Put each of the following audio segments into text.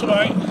tonight.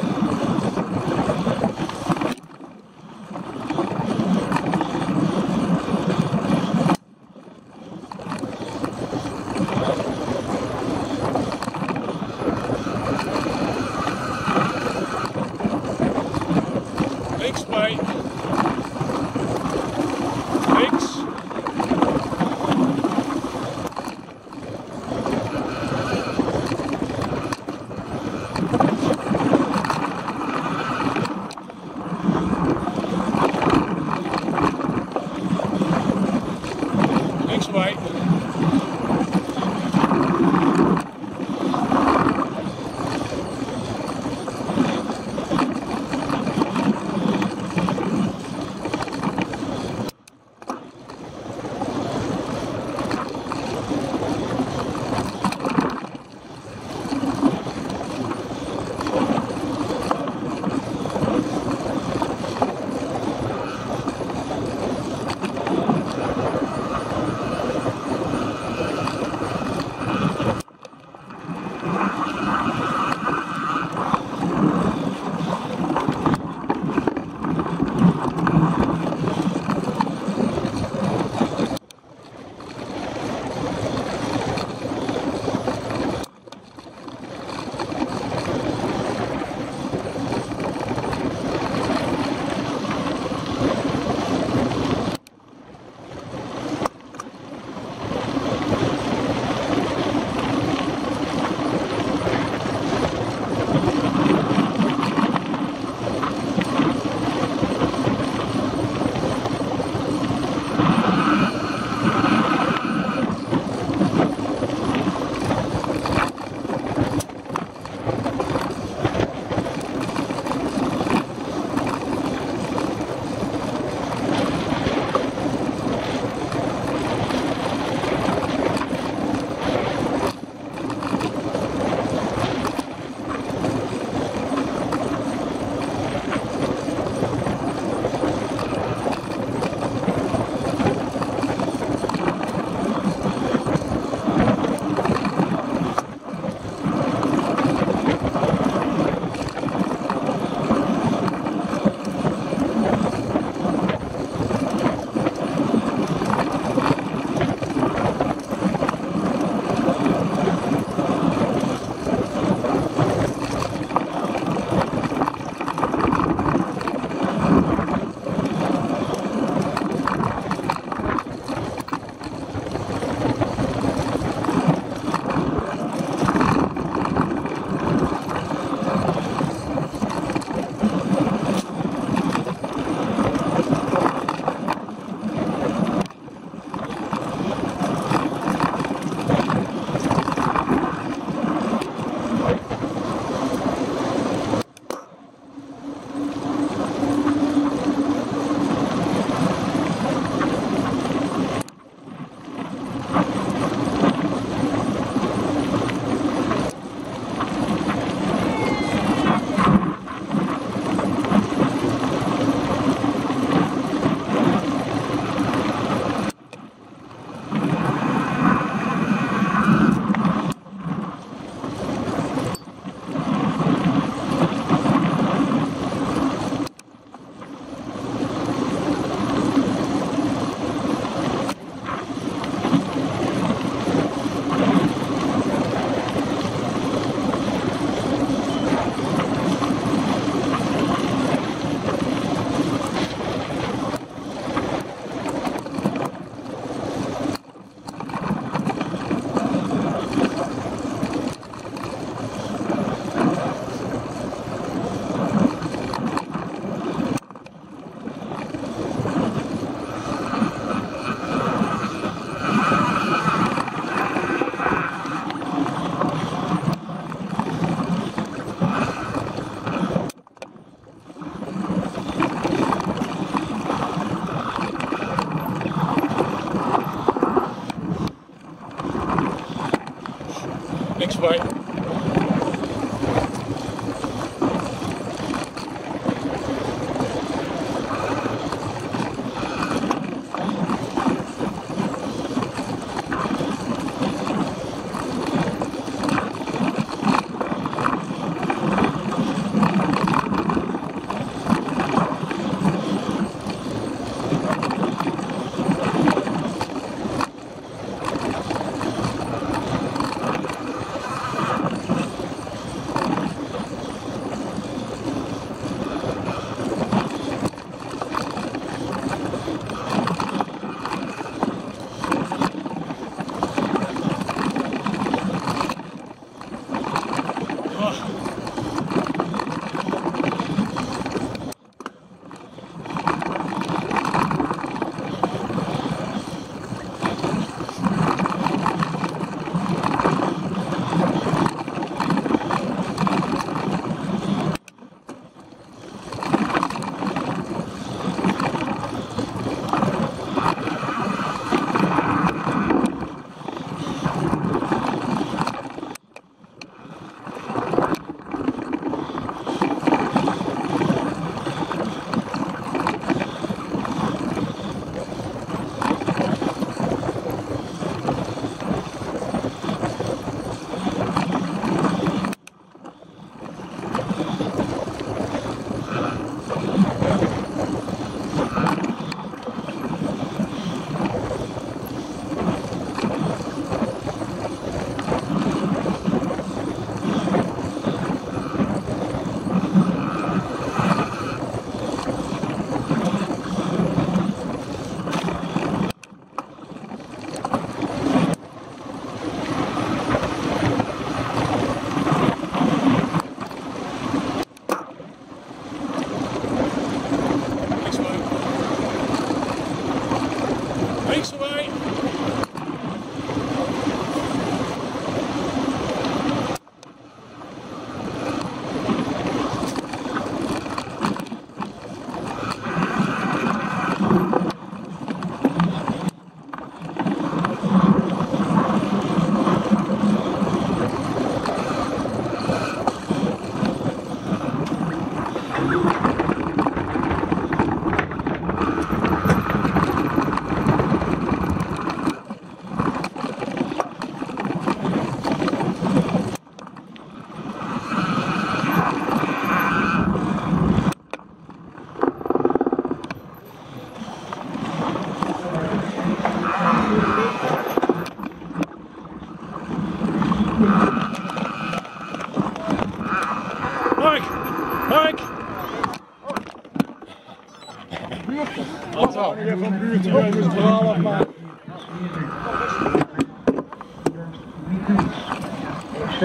way.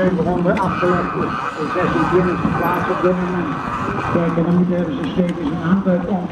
700 afgelegd is. De 26e plaats op dit moment. Kijk, en dan moeten hebben ze steeds een aanduid om